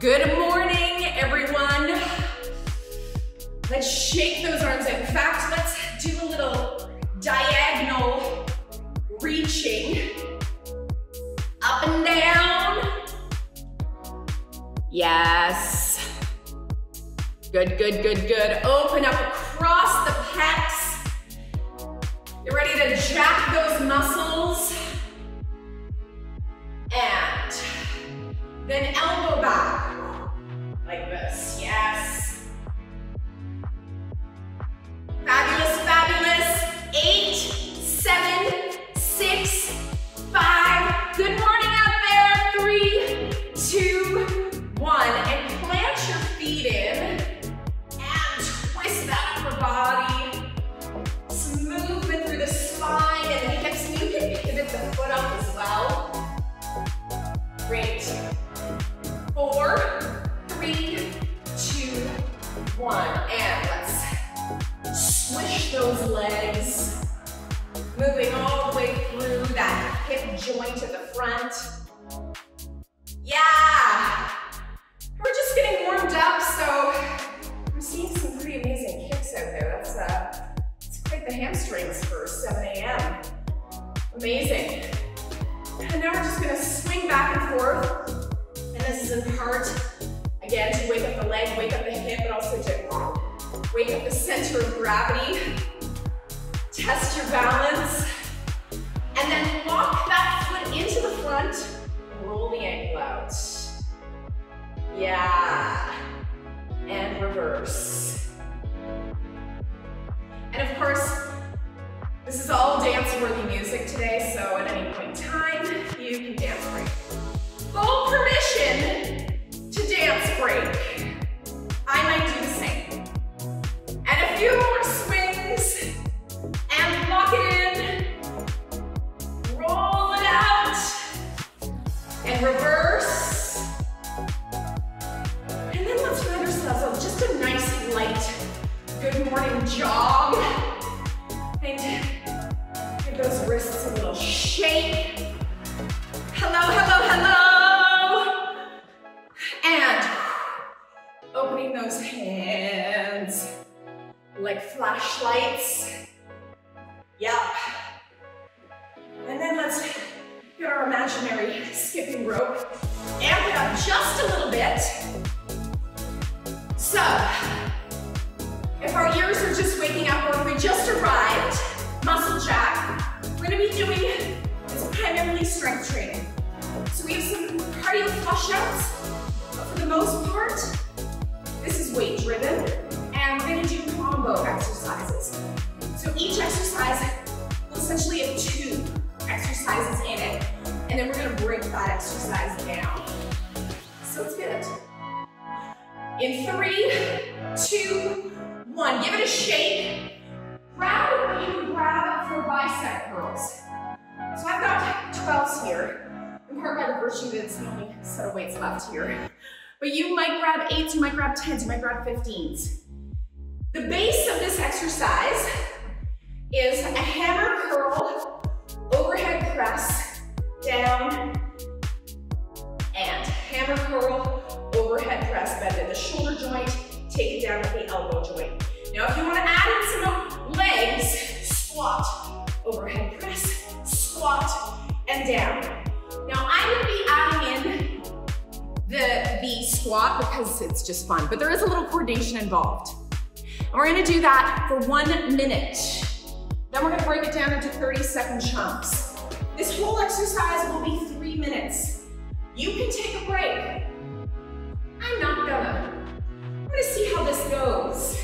Good morning, everyone. Let's shake those arms. In fact, let's do a little diagonal reaching. Up and down. Yes. Good, good, good, good. Open up across the pecs. Get ready to jack those muscles. Those legs. Moving all the way through that hip joint at the front. Yeah. We're just getting warmed up, so I'm seeing some pretty amazing kicks out there. That's uh, quite the hamstrings for 7 a.m. Amazing. And now we're just gonna swing back and forth. And this is in part, again, to wake up the leg, wake up the hip, but also to wake up the center of gravity. Test your balance. And then lock that foot into the front, roll the ankle out. Yeah. And reverse. And of course, this is all dance-worthy music today, so at any point in time, you can dance break. Full permission to dance break. I might do and reverse. And then let's find ourselves just a nice light good morning jog. And give those wrists a little shake. Hello, hello, hello. And opening those hands like flashlights. Yep. Rope. Amp it up just a little bit. So, if our ears are just waking up or if we just arrived, muscle jack, we're gonna be doing, primarily strength training. So we have some cardio flush ups, but for the most part, this is weight driven, and we're gonna do combo exercises. So each exercise will essentially have two exercises in it, and then we're gonna break that exercise down. So let's get it. In three, two, one. Give it a shake. Grab what you grab for bicep curls. So I've got 12s here, in part by the virtue that it's the only set of weights left here. But you might grab eights, you might grab 10s, you might grab 15s. The base of this exercise is a hammer curl, overhead press, down, and hammer curl, overhead press, bend at the shoulder joint, take it down at the elbow joint. Now if you wanna add in some legs, squat, overhead press, squat, and down. Now I'm gonna be adding in the, the squat because it's just fun, but there is a little coordination involved. And we're gonna do that for one minute. Then we're gonna break it down into 30 second chunks. This whole exercise will be three minutes. You can take a break. I'm not gonna. I'm gonna see how this goes.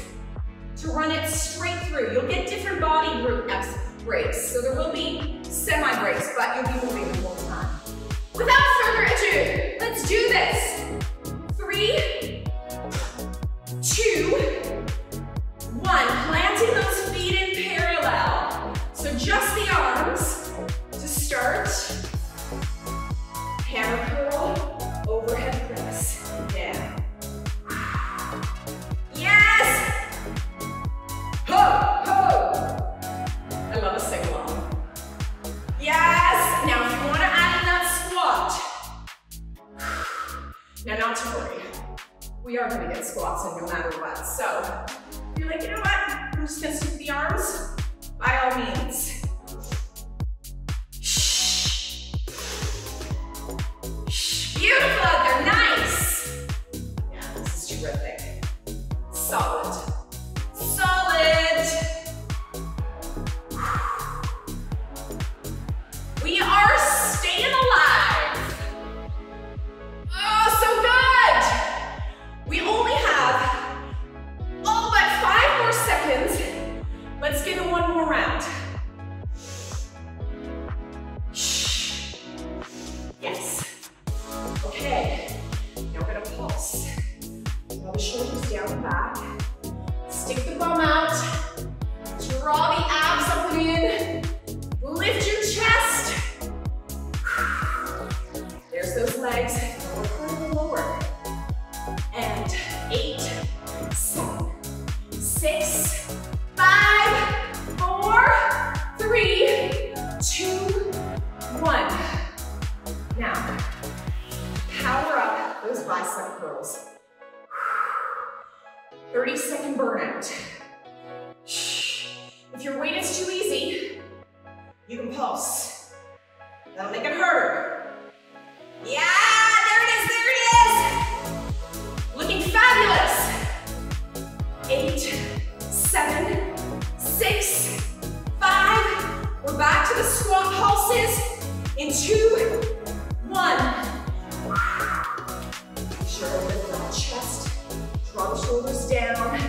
To run it straight through. You'll get different body group breaks. So there will be semi-breaks, but you'll be moving the whole time. Without further ado, let's do this. Three, two, one. Planting those feet in parallel. So just the start, hammer curl, overhead press, down. Yes! Ho, ho! I love a sing along. Yes! Now if you wanna add in that squat, now not to worry, we are gonna get squats in no matter what. So, you're like, you know what, I'm just gonna sweep the arms, by all means. beautiful out there. Nice. Yeah, this is terrific. down.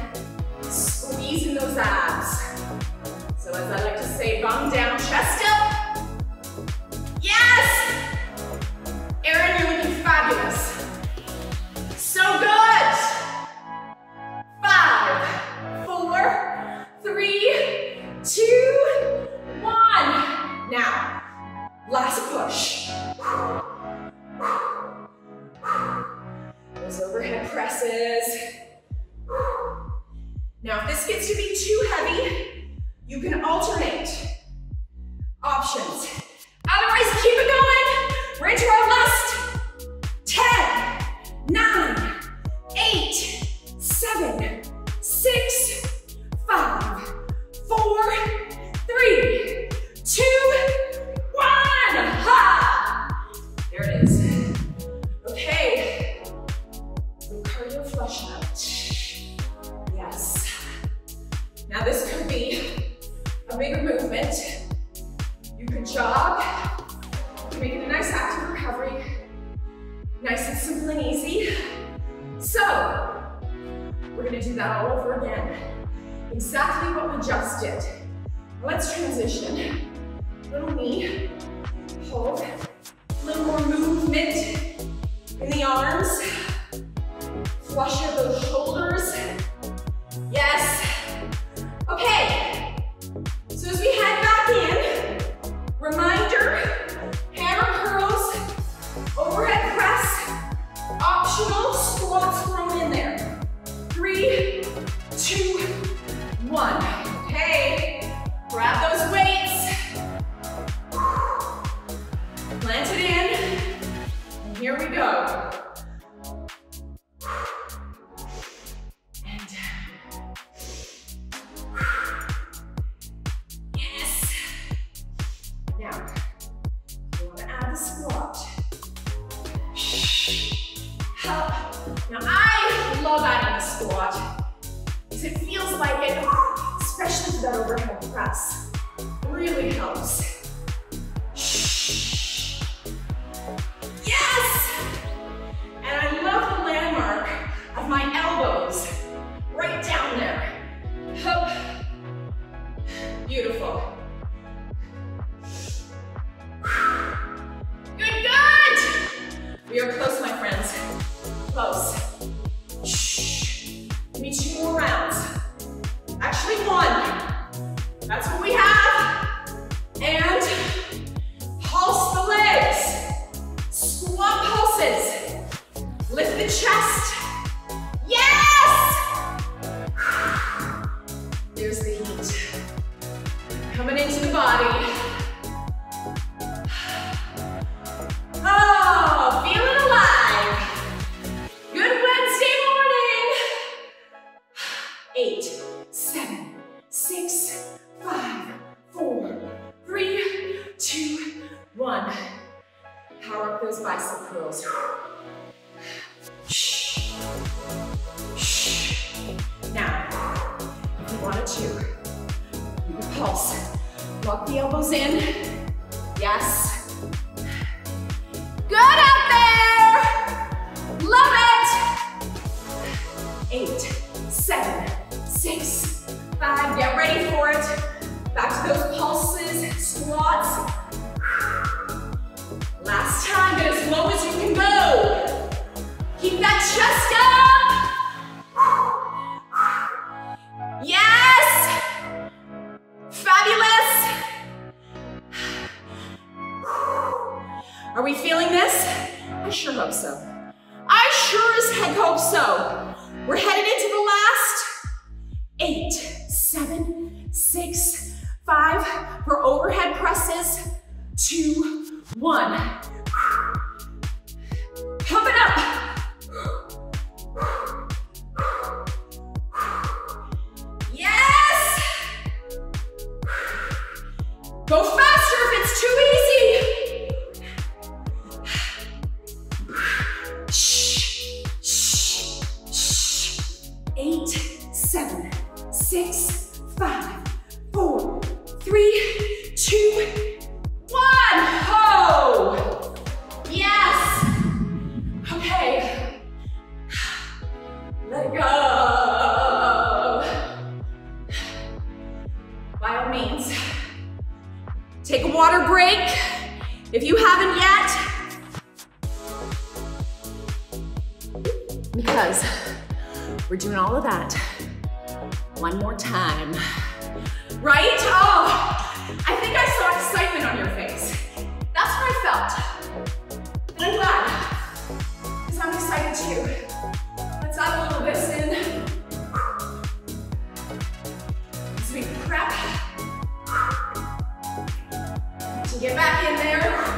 Let's transition. Little knee, hold. A little more movement in the arms. Flush out those shoulders. Yes. Okay, Shh. Are we feeling this? I sure hope so. I sure as heck hope so. We're headed into the last eight, seven, six, five for overhead presses, two, one. Get back in there.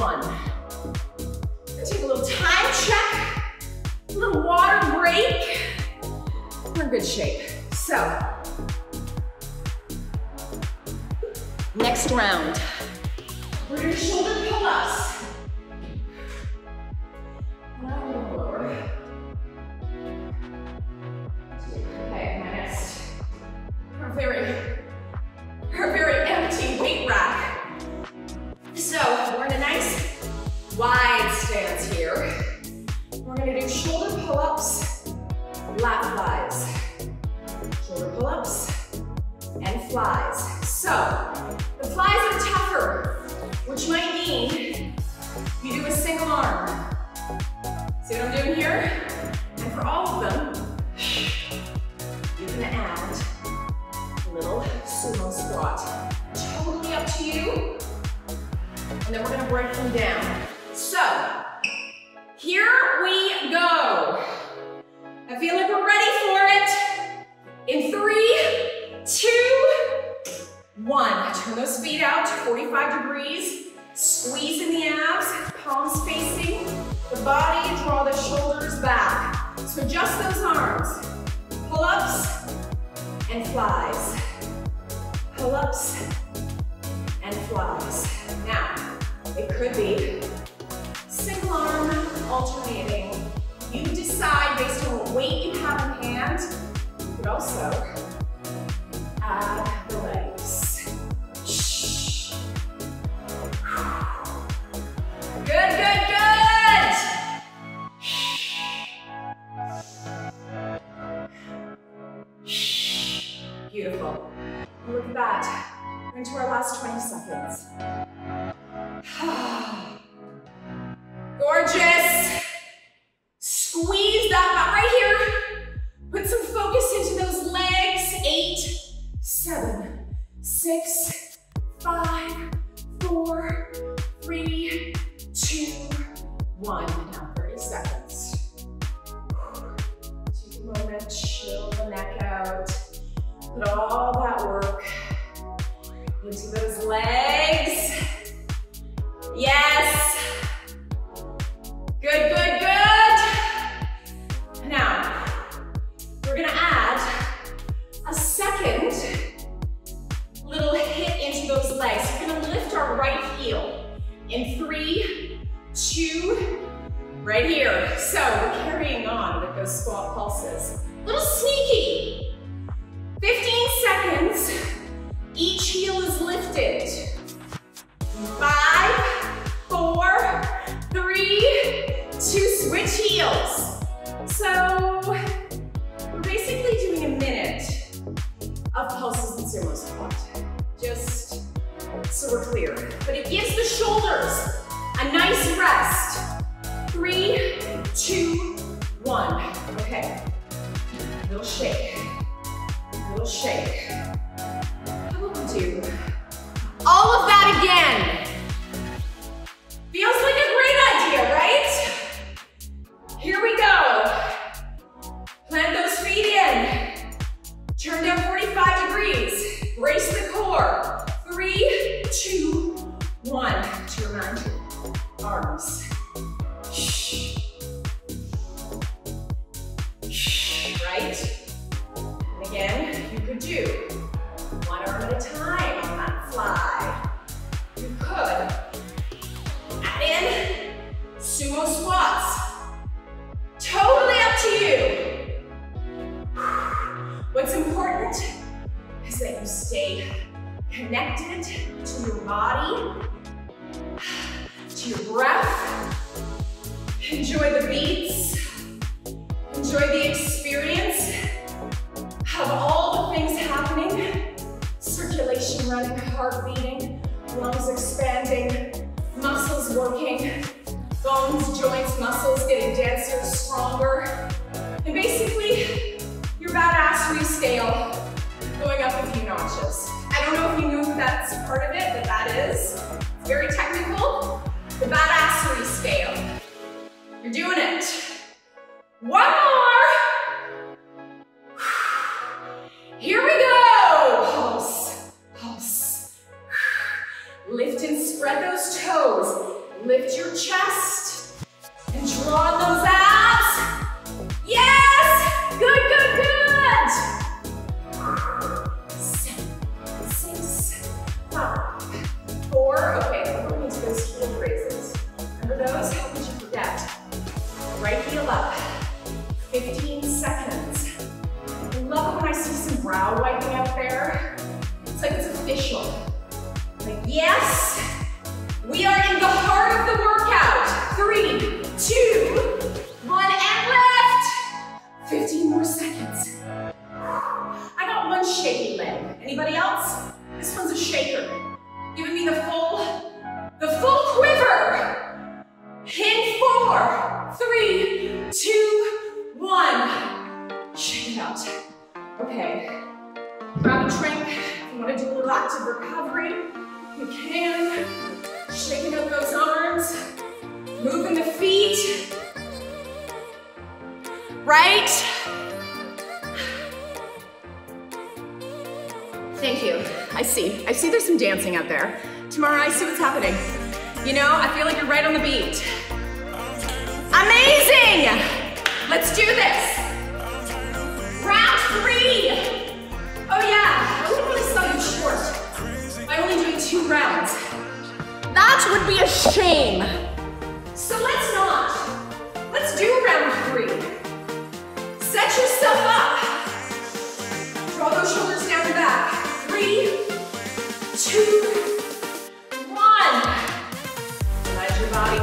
One. Take a little time check, a little water break. We're in good shape. So, next round. We're gonna shoulder pull-ups. And flies. Pull-ups and flies. Now, it could be single arm alternating. You decide based on what weight you have in hand. You could also right here. So we're carrying on with those squat pulses. Little sneaky. 15 seconds. Each heel is lifted. Five, four, three, two, switch heels. So we're basically doing a minute of pulses and sumo squat. Just so we're clear. But it gives the shoulders a nice rest. Three, two, one. Okay. Little shake. Little shake. How about we do all of that again? Feels like a great idea, right? Here we go. Plant those feet in. Turn down 45 degrees. Brace the core. Three, two, one. To your mind, arms. Right? And again, you could do one arm at a time on that fly. You could add in sumo squats. Totally up to you. What's important is that you stay connected to your body, to your breath, Enjoy the beats. Enjoy the experience of all the things happening. Circulation running, heart beating, lungs expanding, muscles working, bones, joints, muscles getting denser, stronger. And basically, your badassery scale going up a few notches. I don't know if you knew that's part of it, but that is. Very technical. The badassery scale. You're doing it. One more. Here we go. Pulse, pulse. Lift and spread those toes. Lift your chest and draw those abs. Yes! Good, good, good. Seven, six, five, four. Okay, 15 seconds. I love when I see some brow wiping up there. It's like it's official. Like, yes, we are in the heart of the workout. Three, two, one, and lift. 15 more seconds. I got one shaky leg. Anybody else? This one's a shaker. Giving me the full, the full quiver. In four, three, two, one. Shake it out. Okay. Grab a drink. If you want to do a little active recovery, you can. Shaking up those arms. Moving the feet. Right? Thank you. I see. I see there's some dancing out there. Tomorrow I see what's happening. You know, I feel like you're right on the beat. Amazing! Let's do this. Round three. Oh yeah, I want to sell you short by only doing two rounds. That would be a shame. So let's not. Let's do round three. Set yourself up. Draw those shoulders down and back. Three, two, one. Your body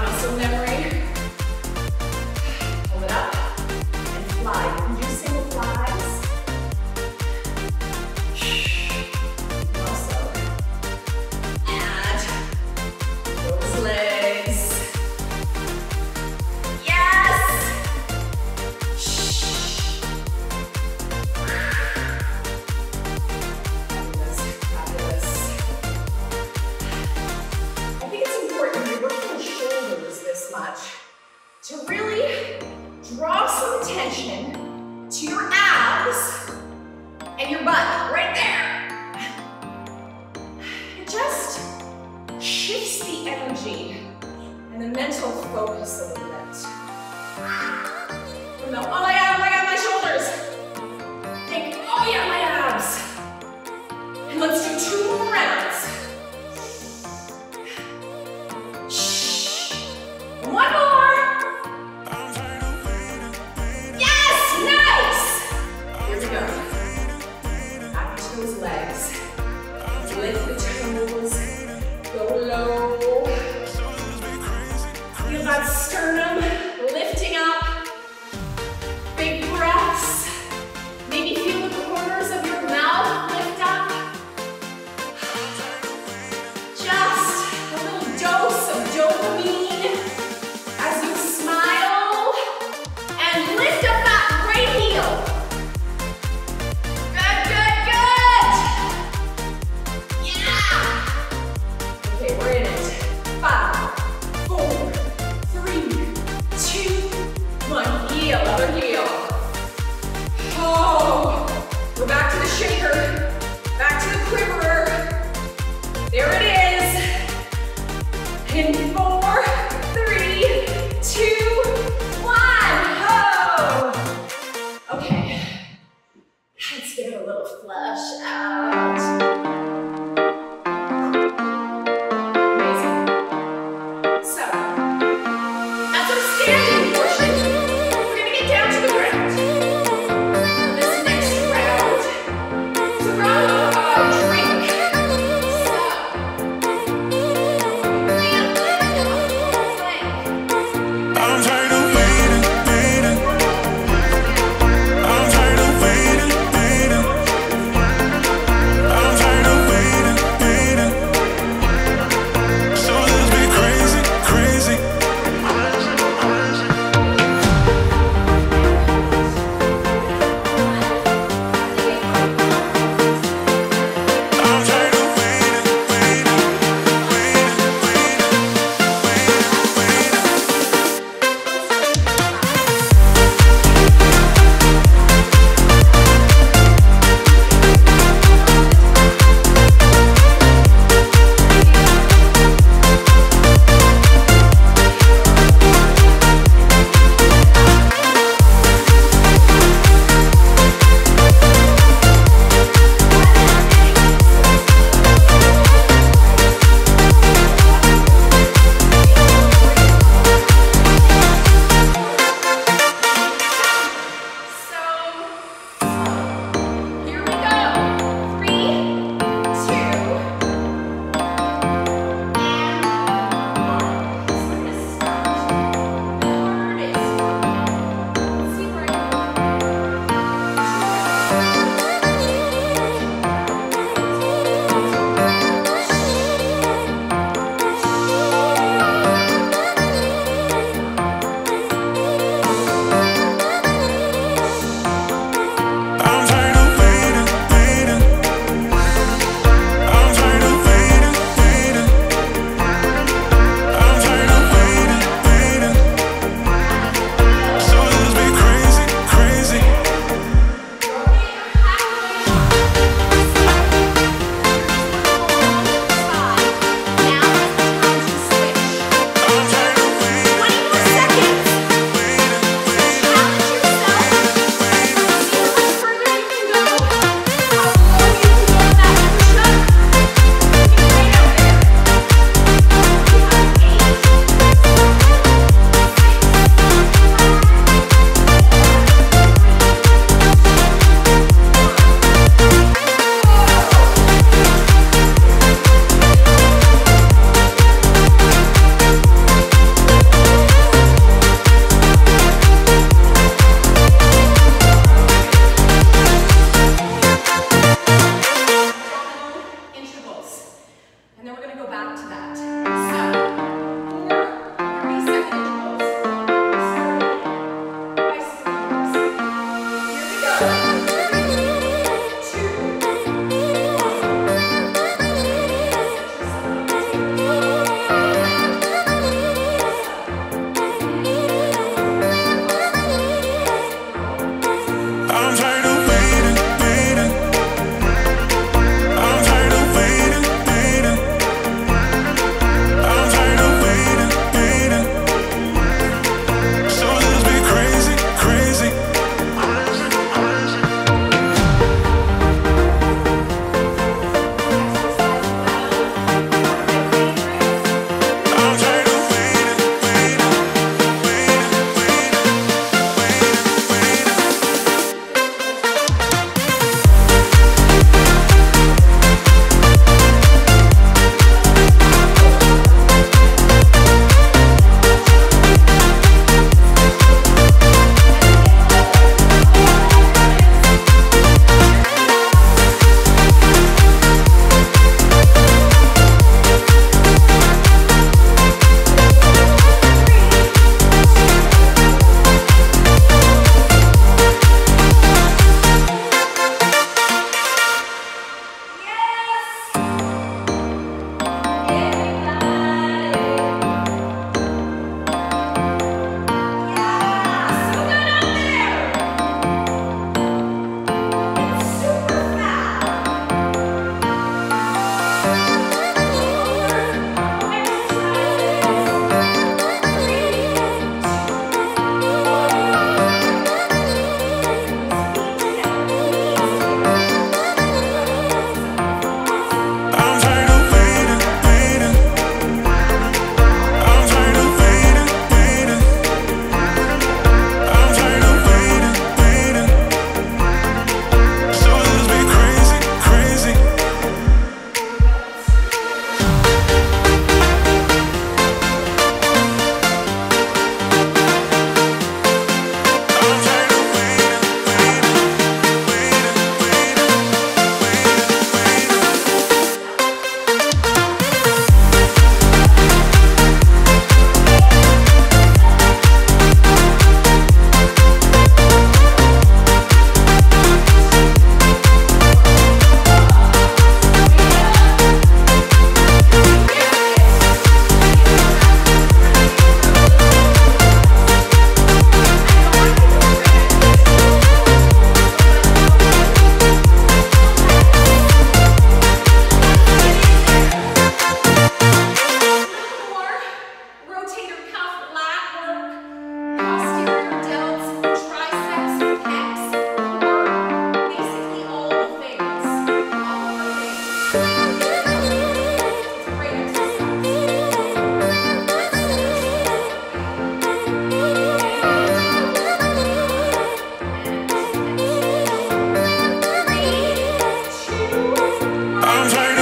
sometimes I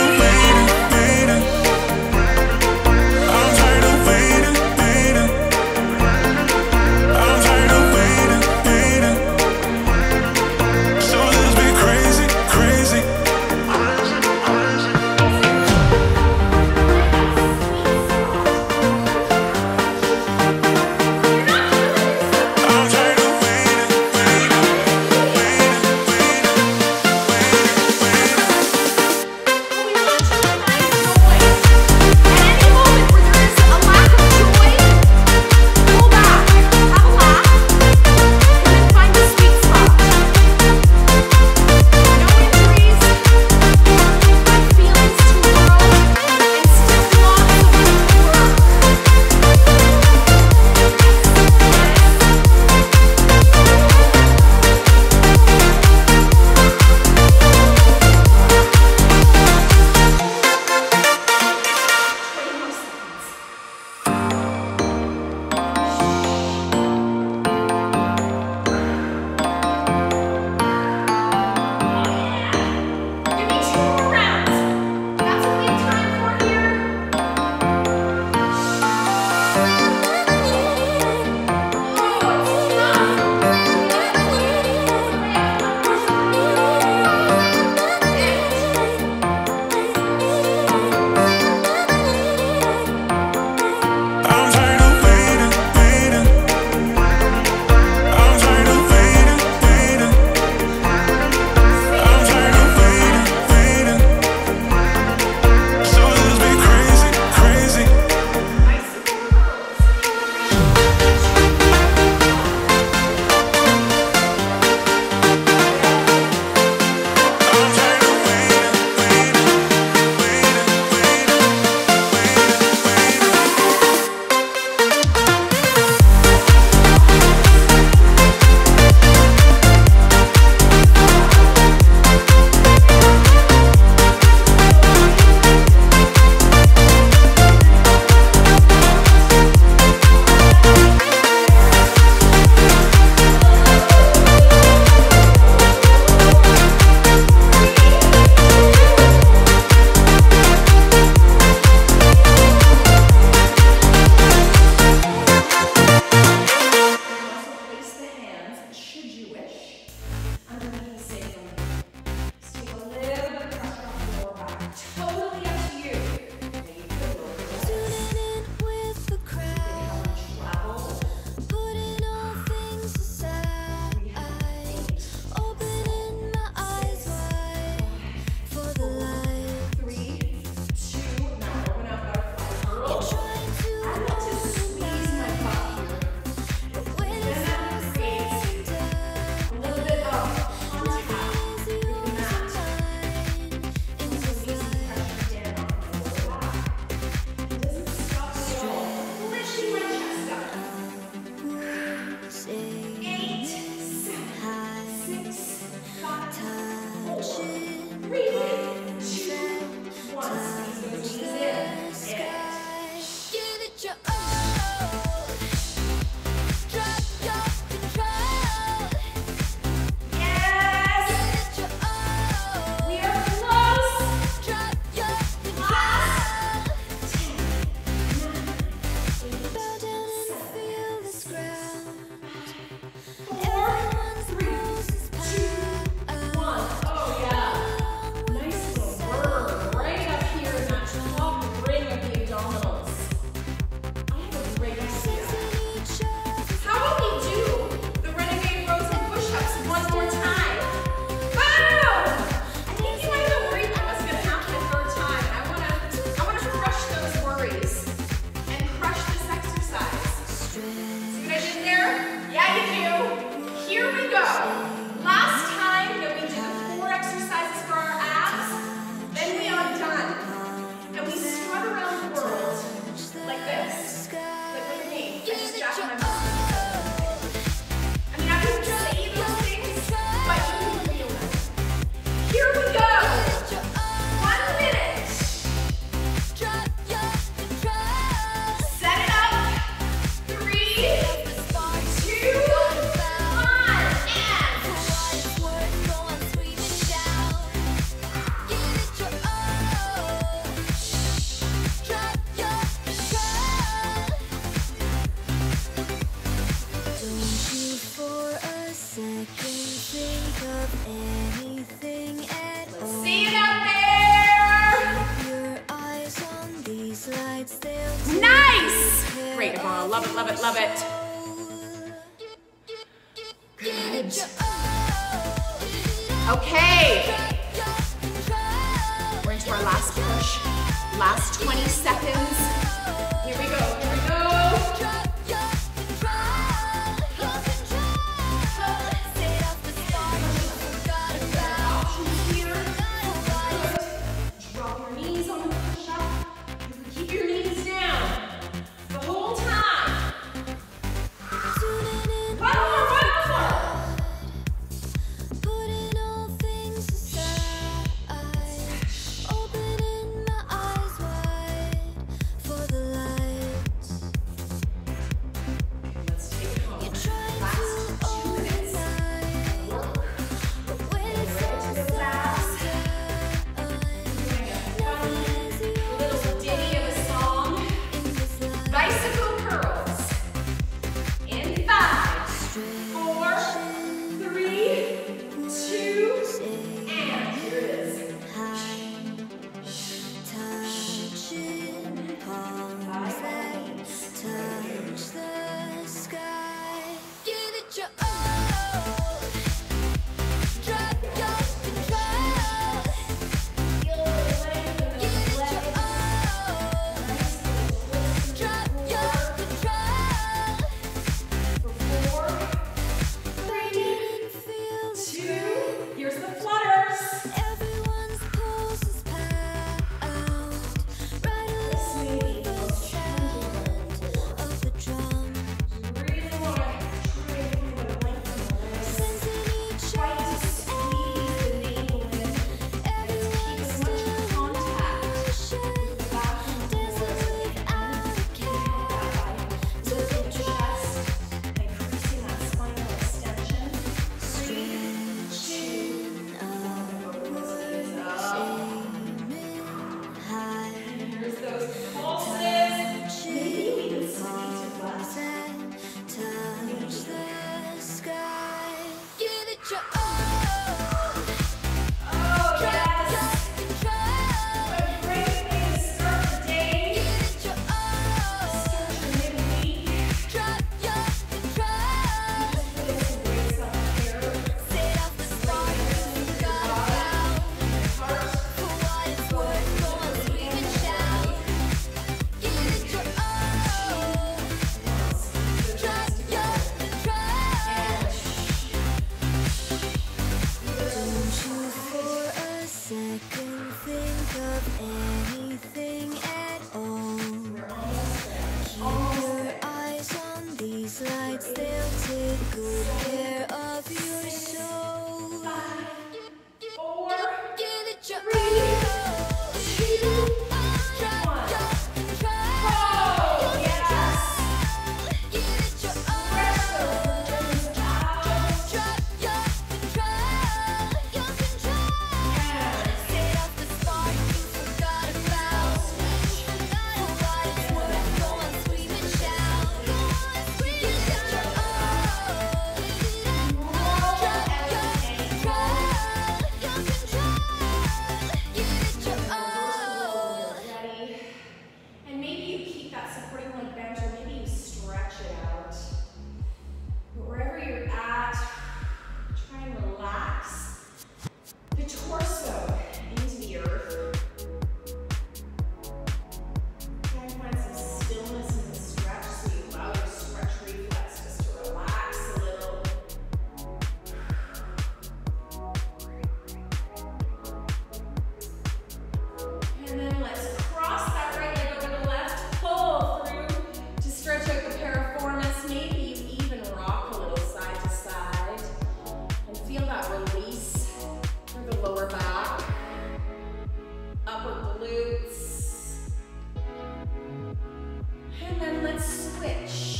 And then let's switch.